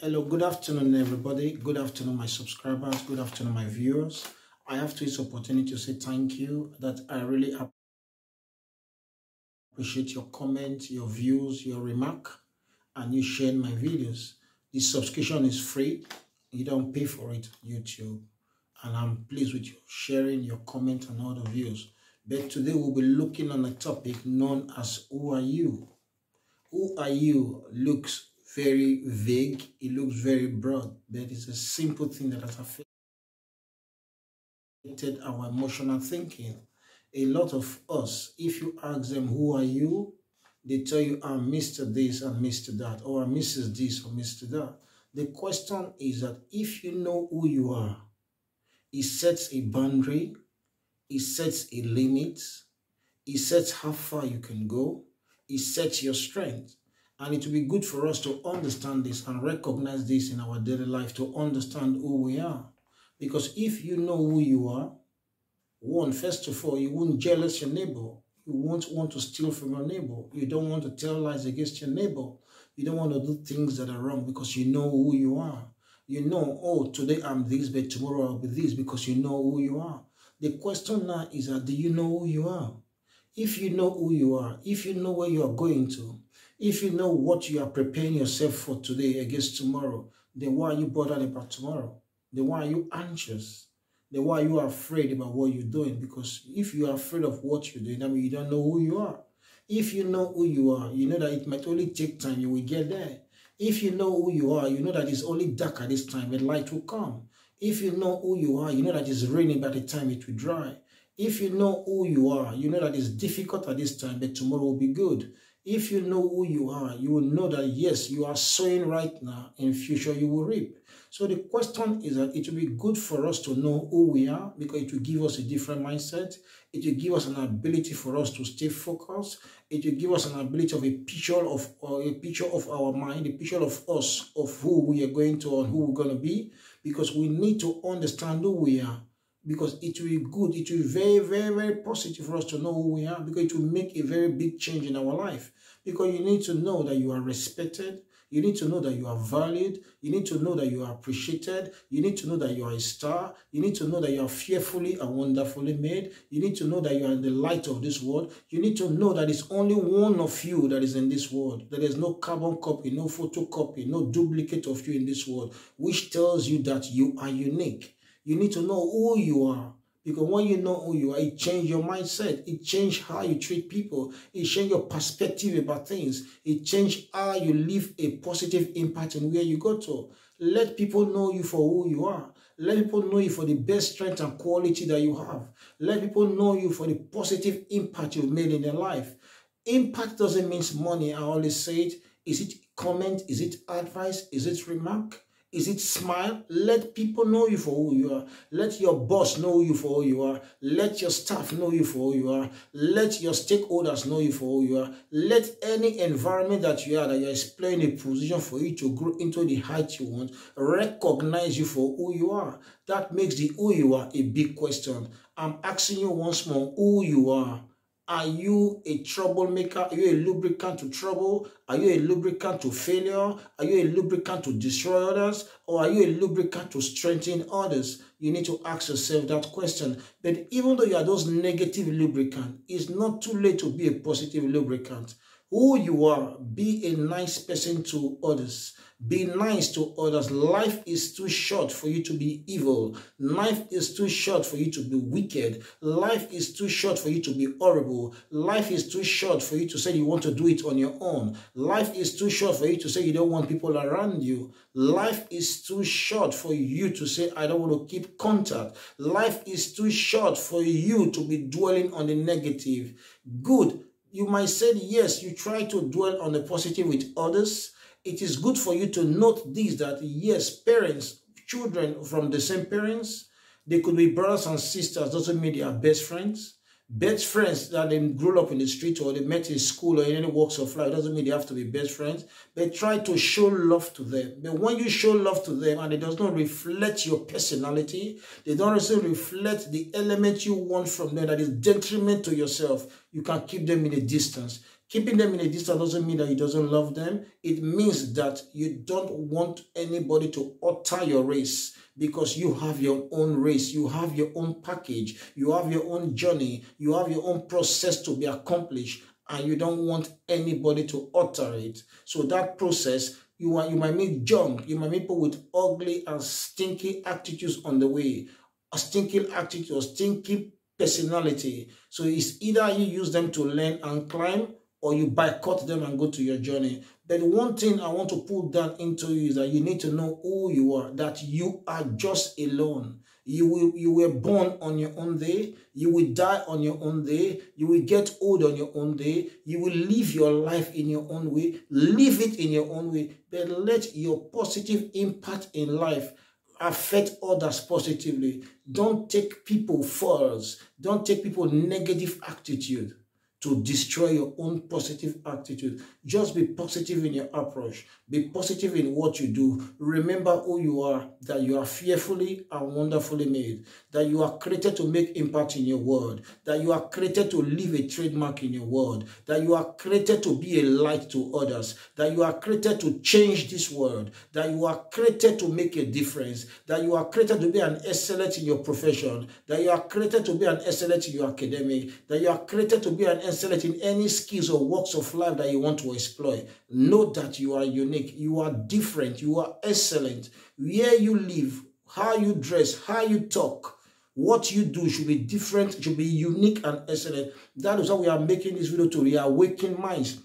Hello, good afternoon, everybody. Good afternoon, my subscribers. Good afternoon, my viewers. I have to use opportunity to say thank you. That I really appreciate your comments, your views, your remark, and you sharing my videos. The subscription is free. You don't pay for it, YouTube. And I'm pleased with you sharing your comment and all the views. But today we'll be looking on a topic known as Who Are You? Who Are You looks very vague, it looks very broad, but it's a simple thing that has affected our emotional thinking. A lot of us, if you ask them, Who are you? they tell you, I'm Mr. This and Mr. That, or I'm Mrs. This or Mr. That. The question is that if you know who you are, it sets a boundary, it sets a limit, it sets how far you can go, it sets your strength. And it will be good for us to understand this and recognize this in our daily life to understand who we are. Because if you know who you are, one, first of all, you won't jealous your neighbor. You won't want to steal from your neighbor. You don't want to tell lies against your neighbor. You don't want to do things that are wrong because you know who you are. You know, oh, today I'm this, but tomorrow I'll be this because you know who you are. The question now is that do you know who you are? If you know who you are, if you know where you are going to, if you know what you are preparing yourself for today against tomorrow, then why are you bothered about tomorrow? Then why are you anxious? Then why are you afraid about what you're doing? Because if you are afraid of what you're doing, I mean, you don't know who you are. If you know who you are, you know that it might only take time, you will get there. If you know who you are, you know that it's only dark at this time, but light will come. If you know who you are, you know that it's raining by the time it will dry. If you know who you are, you know that it's difficult at this time, but tomorrow will be good. If you know who you are, you will know that yes, you are sowing right now, in future you will reap. So the question is that it will be good for us to know who we are because it will give us a different mindset. It will give us an ability for us to stay focused. It will give us an ability of a picture of or a picture of our mind, a picture of us, of who we are going to and who we're going to be, because we need to understand who we are because it will be good. It will be very, very, very positive for us to know who we are because it will make a very big change in our life. Because you need to know that you are respected. You need to know that you are valued. You need to know that you are appreciated. You need to know that you are a star. You need to know that you are fearfully and wonderfully made. You need to know that you are in the light of this world. You need to know that it's only one of you that is in this world. that There is no carbon copy, no photocopy, no duplicate of you in this world, which tells you that you are unique. You need to know who you are. Because when you know who you are, it changes your mindset. It changes how you treat people. It changes your perspective about things. It changes how you leave a positive impact in where you go to. Let people know you for who you are. Let people know you for the best strength and quality that you have. Let people know you for the positive impact you've made in their life. Impact doesn't mean money. I always say it. Is it comment? Is it advice? Is it remark? Is it smile? Let people know you for who you are. Let your boss know you for who you are. Let your staff know you for who you are. Let your stakeholders know you for who you are. Let any environment that you are, that you're exploring a position for you to grow into the height you want, recognize you for who you are. That makes the who you are a big question. I'm asking you once more who you are. Are you a troublemaker? Are you a lubricant to trouble? Are you a lubricant to failure? Are you a lubricant to destroy others? Or are you a lubricant to strengthen others? You need to ask yourself that question. But even though you are those negative lubricant, it's not too late to be a positive lubricant. Who you are, be a nice person to others. Be nice to others. Life is too short for you to be evil. Life is too short for you to be wicked. Life is too short for you to be horrible. Life is too short for you to say you want to do it on your own. Life is too short for you to say you don't want people around you. Life is too short for you to say I don't want to keep contact. Life is too short for you to be dwelling on the negative. Good. You might say yes, you try to dwell on the positive with others it is good for you to note this that yes, parents, children from the same parents, they could be brothers and sisters, doesn't mean they are best friends. Best friends that they grew up in the street or they met in school or in any walks of life doesn't mean they have to be best friends. But try to show love to them. But when you show love to them and it does not reflect your personality, they don't also reflect the element you want from them that is detriment to yourself, you can keep them in a distance. Keeping them in a distance doesn't mean that you doesn't love them. It means that you don't want anybody to alter your race because you have your own race, you have your own package, you have your own journey, you have your own process to be accomplished, and you don't want anybody to alter it. So that process, you are you might meet junk, you might meet people with ugly and stinky attitudes on the way, a stinky attitude or stinky personality. So it's either you use them to learn and climb or you boycott them and go to your journey. But one thing I want to put down into you is that you need to know who you are, that you are just alone. You will you were born on your own day, you will die on your own day, you will get old on your own day, you will live your life in your own way, live it in your own way, but let your positive impact in life affect others positively. Don't take people first. Don't take people negative attitude to destroy your own positive attitude. Just be positive in your approach. Be positive in what you do. Remember who you are, that you are fearfully and wonderfully made, that you are created to make impact in your world, that you are created to leave a trademark in your world, that you are created to be a light to others, that you are created to change this world, that you are created to make a difference, that you are created to be an excellent in your profession, that you are created to be an excellent in your academic, that you are created to be an excellent in any skills or works of life that you want to exploit. Know that you are unique, you are different, you are excellent. Where you live, how you dress, how you talk, what you do should be different, should be unique and excellent. That is why we are making this video to reawaken minds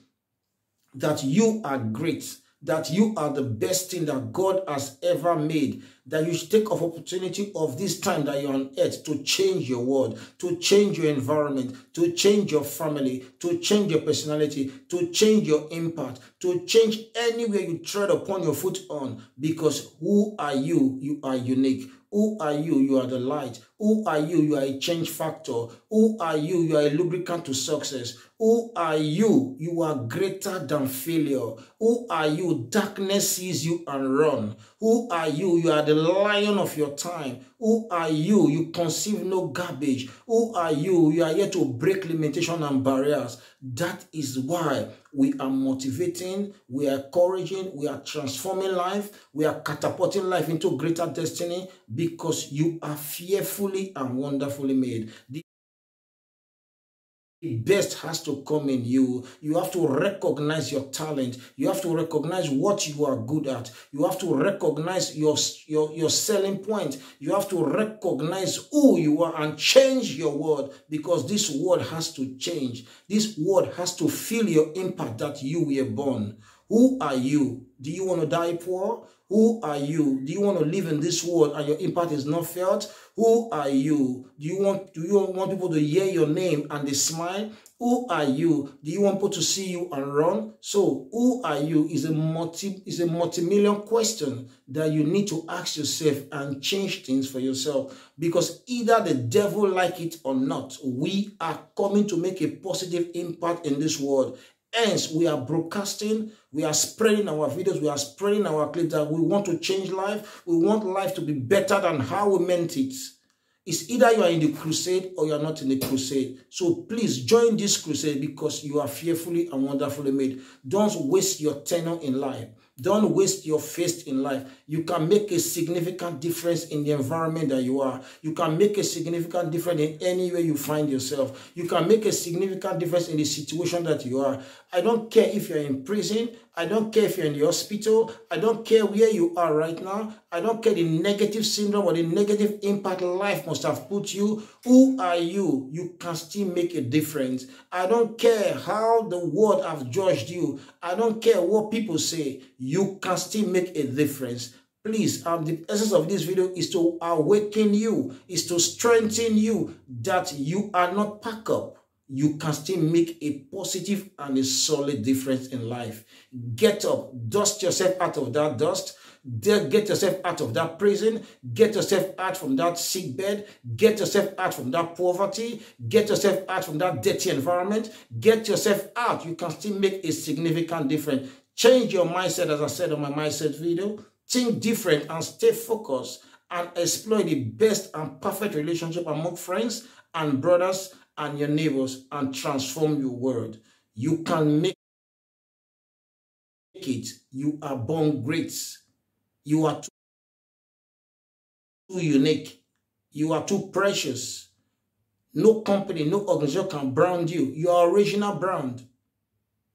that you are great that you are the best thing that God has ever made. That you should take of opportunity of this time that you're on earth to change your world, to change your environment, to change your family, to change your personality, to change your impact, to change anywhere you tread upon your foot on. Because who are you? You are unique. Who are you? You are the light. Who are you? You are a change factor. Who are you? You are a lubricant to success. Who are you? You are greater than failure. Who are you? Darkness sees you and run. Who are you? You are the lion of your time. Who are you? You conceive no garbage. Who are you? You are here to break limitation and barriers. That is why we are motivating, we are encouraging, we are transforming life, we are catapulting life into greater destiny because you are fearfully and wonderfully made. The best has to come in you. You have to recognize your talent. You have to recognize what you are good at. You have to recognize your, your, your selling point. You have to recognize who you are and change your word because this word has to change. This word has to feel your impact that you were born. Who are you? Do you want to die poor? Who are you? Do you want to live in this world and your impact is not felt? Who are you? Do you want do you want people to hear your name and they smile? Who are you? Do you want people to see you and run? So, who are you is a multi is a multi-million question that you need to ask yourself and change things for yourself. Because either the devil like it or not, we are coming to make a positive impact in this world. Hence, we are broadcasting, we are spreading our videos, we are spreading our clips that we want to change life. We want life to be better than how we meant it. It's either you are in the crusade or you are not in the crusade. So please join this crusade because you are fearfully and wonderfully made. Don't waste your tenure in life. Don't waste your faith in life. You can make a significant difference in the environment that you are. You can make a significant difference in anywhere you find yourself. You can make a significant difference in the situation that you are. I don't care if you're in prison. I don't care if you're in the hospital. I don't care where you are right now. I don't care the negative syndrome or the negative impact life must have put you. Who are you? You can still make a difference. I don't care how the world have judged you. I don't care what people say. You can still make a difference please um the essence of this video is to awaken you is to strengthen you that you are not pack up you can still make a positive and a solid difference in life. Get up, dust yourself out of that dust, get yourself out of that prison, get yourself out from that sick bed, get yourself out from that poverty, get yourself out from that dirty environment, get yourself out. You can still make a significant difference. Change your mindset, as I said on my mindset video. Think different and stay focused and exploit the best and perfect relationship among friends and brothers and your neighbors and transform your world. You can make it. You are born great. You are too unique. You are too precious. No company, no organization can brand you. You are original brand.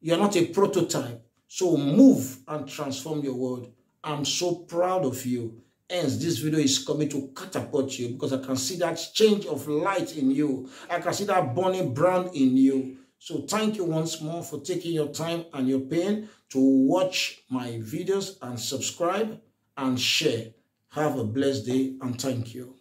You are not a prototype. So move and transform your world. I'm so proud of you. Hence, this video is coming to catapult you because I can see that change of light in you. I can see that burning brand in you. So thank you once more for taking your time and your pain to watch my videos and subscribe and share. Have a blessed day and thank you.